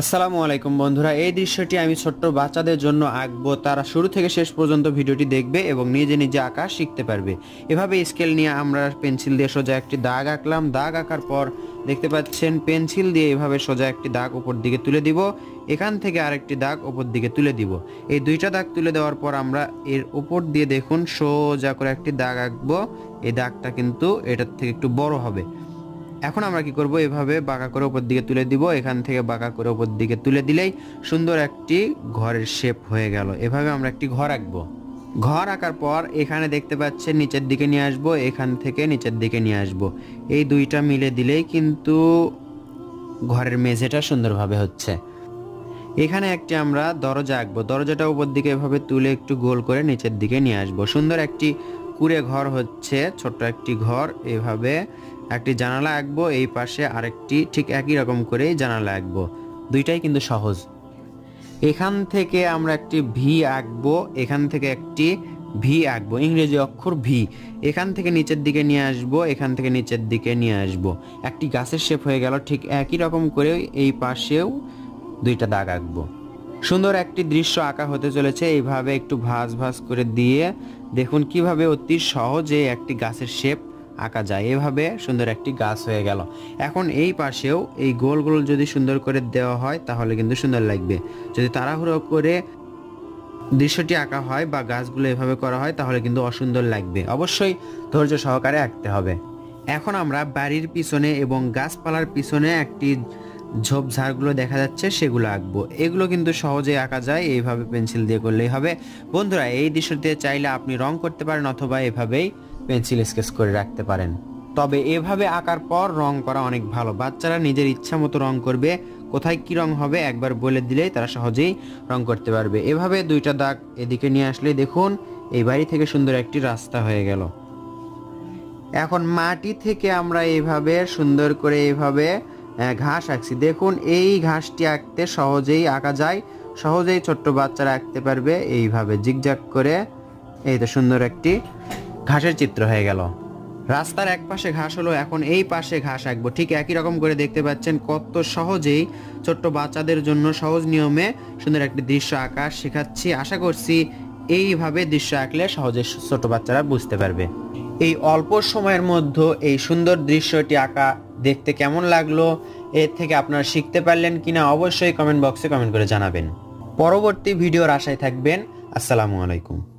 আসসালামু আলাইকুম বন্ধুরা, এই দৃশ্যটি আমি ছোট্ট বাচ্চাদের জন্য আঁকবো। তারা শুরু থেকে শেষ পর্যন্ত ভিডিওটি দেখবে এবং নিজে নিজে আঁকা শিখতে পারবে। এভাবে স্কেল নিয়ে আমরা পেন্সিল দিয়ে সোজা একটি দাগ আঁকলাম। দাগ আঁকার পর দেখতে পাচ্ছেন, পেন্সিল দিয়ে এভাবে সোজা একটি দাগ উপর দিকে তুলে দিব। এখান থেকে আরেকটি দাগ উপর দিকে তুলে দিব। এই দুইটা দাগ তুলে দেওয়ার পর আমরা এর উপর দিয়ে দেখুন, সোজা করে একটি দাগ আঁকবো। এই দাগটা কিন্তু এটার থেকে একটু বড় হবে। এখন আমরা কি করব? এভাবে বাঁকা করে উপর দিকে তুলে দিব। এখান থেকে বাঁকা করে উপর দিকে তুলে দিলেই সুন্দর একটি ঘরের শেপ হয়ে গেল। এভাবে আমরা একটি ঘর আঁকবো। ঘর আঁকার পর এখানে দেখতে পাচ্ছেন নিচের দিকে নিয়ে আসব, এখান থেকে নিচের দিকে নিয়ে আসব। এই দুইটা মিলে দিলেই কিন্তু ঘরের মেঝেটা সুন্দরভাবে হচ্ছে। এখানে একটি আমরা দরজা আঁকবো। দরজাটা উপর দিকে এভাবে তুলে একটু গোল করে নিচের দিকে নিয়ে আসব। সুন্দর একটি কুড়ে ঘর হচ্ছে, ছোট্ট একটি ঘর। এভাবে একটি জানালা আঁকবো, এই পাশে আরেকটি ঠিক একই রকম করেই জানালা আঁকবো। দুইটাই কিন্তু সহজ। এখান থেকে আমরা একটি ভি আঁকবো, এখান থেকে একটি ভি আঁকবো, ইংরেজি অক্ষর ভি এখান থেকে নিচের দিকে নিয়ে আসব, এখান থেকে নিচের দিকে নিয়ে আসব। একটি গাছের শেপ হয়ে গেল, ঠিক একই রকম করে এই পাশেও দুইটা দাগ আঁকবো। সুন্দর একটি দৃশ্য আঁকা হতে চলেছে, এইভাবে একটু ভাঁজ ভাঁজ করে দিয়ে দেখুন কীভাবে অতি সহজে একটি গাছের শেপ আঁকা যায়। এভাবে সুন্দর একটি গাছ হয়ে গেল। এখন এই পাশেও এই গোলগুলো গোল যদি সুন্দর করে দেওয়া হয়, তাহলে কিন্তু সুন্দর লাগবে। যদি তাড়াহুড়ো করে দৃশ্যটি আঁকা হয় বা গাছগুলো এভাবে করা হয়, তাহলে কিন্তু অসুন্দর লাগবে। অবশ্যই ধৈর্য সহকারে আঁকতে হবে। এখন আমরা বাড়ির পিছনে এবং গাছপালার পিছনে একটি ঝোপঝাড়গুলো দেখা যাচ্ছে, সেগুলো আঁকবো। এগুলো কিন্তু সহজে আঁকা যায়, এইভাবে পেন্সিল দিয়ে করলেই হবে। বন্ধুরা, এই দৃশ্যতে চাইলে আপনি রং করতে পারেন অথবা এভাবেই পেন্সিল স্কেচ করে রাখতে পারেন। তবে এভাবে আঁকার পর রং করা অনেক ভালো। বাচ্চারা নিজের ইচ্ছা মতো রং করবে, কোথায় কি রং হবে একবার বলে দিলেই তারা সহজেই রং করতে পারবে। এভাবে দুইটা দাগ এদিকে নিয়ে আসলে দেখুন, এই বাড়ি থেকে সুন্দর একটি রাস্তা হয়ে গেল। এখন মাটি থেকে আমরা এইভাবে সুন্দর করে এইভাবে ঘাস আঁকছি। দেখুন, এই ঘাসটি আঁকতে সহজেই আঁকা যায়। সহজেই ছোট্ট বাচ্চারা আঁকতে পারবে এইভাবে। জিগজাগ করে এই তো সুন্দর একটি ঘাসের চিত্র হয়ে গেল। রাস্তার এক পাশে ঘাস হলো, এখন এই পাশে ঘাস আঁকবো। ঠিক একই রকম করে দেখতে পাচ্ছেন কত সহজেই ছোট্ট বাচ্চাদের জন্য সহজ নিয়মে সুন্দর একটি দৃশ্য আঁকা শেখাচ্ছি। আশা করছি এইভাবে দৃশ্য আঁকলে সহজে ছোট বাচ্চারা বুঝতে পারবে। এই অল্প সময়ের মধ্যে এই সুন্দর দৃশ্যটি আঁকা দেখতে কেমন লাগল? এর থেকে আপনারা শিখতে পারলেন কিনা অবশ্যই কমেন্ট বক্সে কমেন্ট করে জানাবেন। পরবর্তী ভিডিওর আশায় থাকবেন। আসসালামু আলাইকুম।